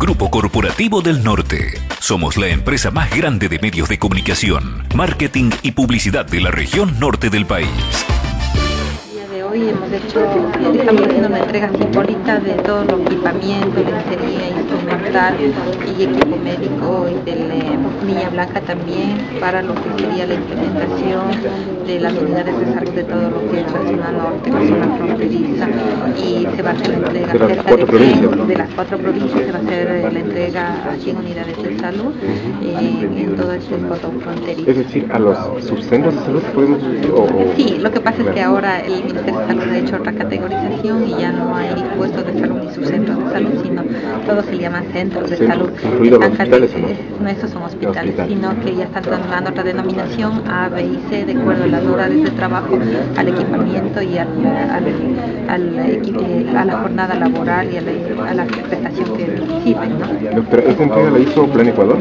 Grupo Corporativo del Norte. Somos la empresa más grande de medios de comunicación, marketing y publicidad de la región norte del país hoy hemos hecho, estamos haciendo una entrega simbólica de todo los equipamientos, lencería, instrumental y equipo médico y de Villa Blanca también para lo que sería la implementación de las unidades de salud de todo lo que es la zona norte, la zona fronteriza y se va a hacer la entrega de las cerca cuatro de, provincias. de las cuatro provincias se va a hacer la entrega a 100 unidades de salud en, en todo ese cordón fronterizo. Es decir, a los subcentros de salud podemos... O, Sí, lo que pasa es que ahora el Ministerio de Salud ha hecho otra categorización y ya no hay puestos de salud ni subcentros de salud, sino todos se llaman centros de salud. Están hospitales, cate- ¿o no? no, esos son hospitales, Hospitales. sino que ya están dando otra denominación A, B y C de acuerdo a las horas de trabajo, al equipamiento y al, al, al eh, a la jornada laboral y a la, a la prestación que reciben. ¿no? Doctora, ¿esta entrega la hizo Plan Ecuador?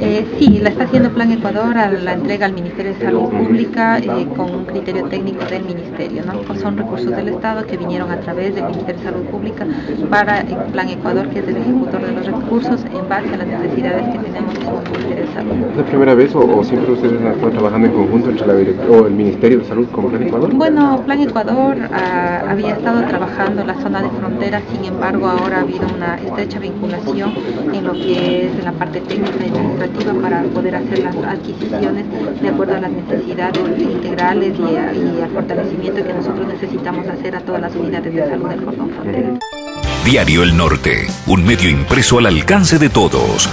Eh, sí, la está haciendo Plan Ecuador a la entrega al Ministerio de Salud Pública eh, con un criterio técnico del Ministerio. ¿no? Son recursos del Estado que vinieron a través del Ministerio de Salud Pública para el Plan Ecuador, que es el ejecutor de los recursos, en base a las necesidades que tenemos como Ministerio de Salud. ¿Es la primera vez o, o siempre ustedes han estado trabajando en conjunto entre la o el Ministerio de Salud con Plan Ecuador? Bueno, Plan Ecuador ah, había estado trabajando en la zona de frontera, sin embargo ahora ha habido una estrecha vinculación en lo que es la parte técnica y para poder hacer las adquisiciones de acuerdo a las necesidades integrales y al fortalecimiento que nosotros necesitamos hacer a todas las unidades de salud del cordón fronterizo. Diario El Norte, un medio impreso al alcance de todos.